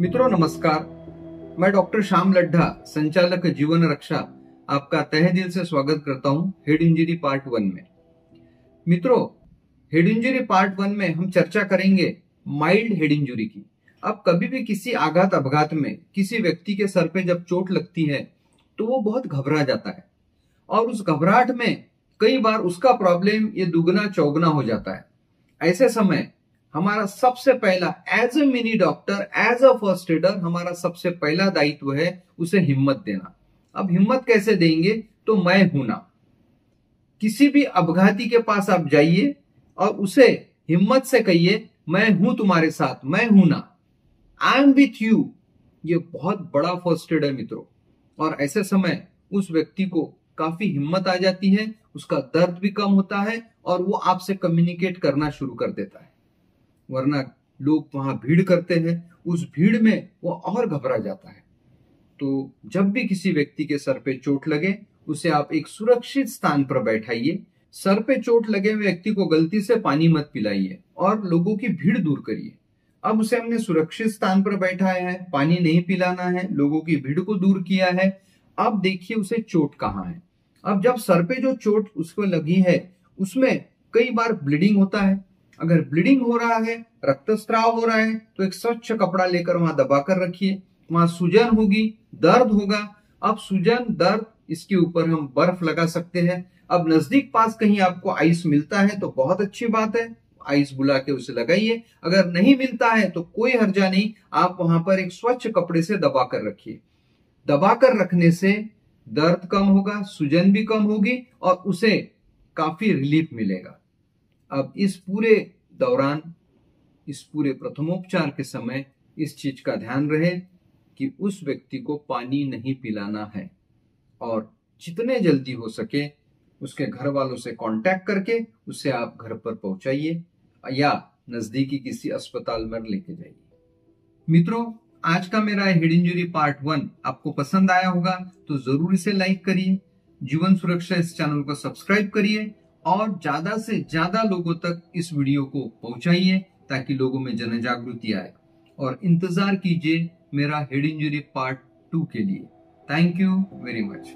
मित्रों, नमस्कार। मैं डॉक्टर श्याम लड्ढा संचालक जीवन रक्षा, आपका तहे दिल से स्वागत करता हूँ हेड इंजरी पार्ट वन में। मित्रों, हेड इंजरी पार्ट वन में हम चर्चा करेंगे माइल्ड हेड इंजरी की। अब कभी भी किसी आघात अपघात में किसी व्यक्ति के सर पे जब चोट लगती है तो वो बहुत घबरा जाता है। और उस घबराहट में कई बार उसका प्रॉब्लम ये दुगना चौगना हो जाता है। ऐसे समय हमारा सबसे पहला as a mini doctor as a first aider हमारा सबसे पहला दायित्व है उसे हिम्मत देना। अब हिम्मत कैसे देंगे? तो मैं हूँ ना। किसी भी अपघाती के पास आप जाइए और उसे हिम्मत से कहिए, मैं हूँ तुम्हारे साथ, मैं हूँ ना। आई एम विथ यू ये बहुत बड़ा फ़र्स्ट एड है मित्रों। और ऐसे समय उस व्यक्ति को काफ़ी हिम्मत आ जाती है, उसका दर्द भी कम होता है और वो आपसे कम्युनिकेट करना शुरू कर देता है। वरना लोग वहाँ भीड़ करते हैं, उस भीड़ में वो और घबरा जाता है। तो जब भी किसी व्यक्ति के सर पे चोट लगे, उसे आप एक सुरक्षित स्थान पर बैठाइए। सर पे चोट लगे व्यक्ति को गलती से पानी मत पिलाइए और लोगों की भीड़ दूर करिए। अब उसे हमने सुरक्षित स्थान पर बैठाया है, पानी नहीं पिलाना है, लोगों की भीड़ को दूर किया है। अब देखिए उसे चोट कहाँ है। अब जब सर पे जो चोट उसको लगी है, उसमें कई बार ब्लीडिंग होता है। अगर ब्लीडिंग हो रहा है, रक्तस्त्राव हो रहा है तो एक स्वच्छ कपड़ा लेकर वहाँ दबाकर रखिए। वहाँ सूजन होगी, दर्द होगा। अब सूजन, दर्द, इसके ऊपर हम बर्फ़ लगा सकते हैं। अब नज़दीक पास कहीं आपको आइस मिलता है तो बहुत अच्छी बात है। आइस बुला के उसे लगाइए। अगर नहीं मिलता है तो कोई हर्जा नहीं, आप वहाँ पर एक स्वच्छ कपड़े से दबा कर रखिए। दबाकर रखने से दर्द कम होगा, सूजन भी कम होगी और उसे काफ़ी रिलीफ मिलेगा। अब इस पूरे दौरान, इस पूरे प्रथमोपचार के समय इस चीज़ का ध्यान रहे कि उस व्यक्ति को पानी नहीं पिलाना है और जितने जल्दी हो सके उसके घर वालों से कांटेक्ट करके उसे आप घर पर पहुंचाइए या नजदीकी किसी अस्पताल में लेके जाइए। मित्रों, आज का मेरा हेड इंजरी पार्ट वन आपको पसंद आया होगा तो ज़रूर इसे लाइक करिए। जीवन सुरक्षा इस चैनल को सब्सक्राइब करिए और ज़्यादा से ज़्यादा लोगों तक इस वीडियो को पहुंचाइए ताकि लोगों में जन जागृति आए। और इंतज़ार कीजिए मेरा हेड इंजरी पार्ट टू के लिए। Thank you very much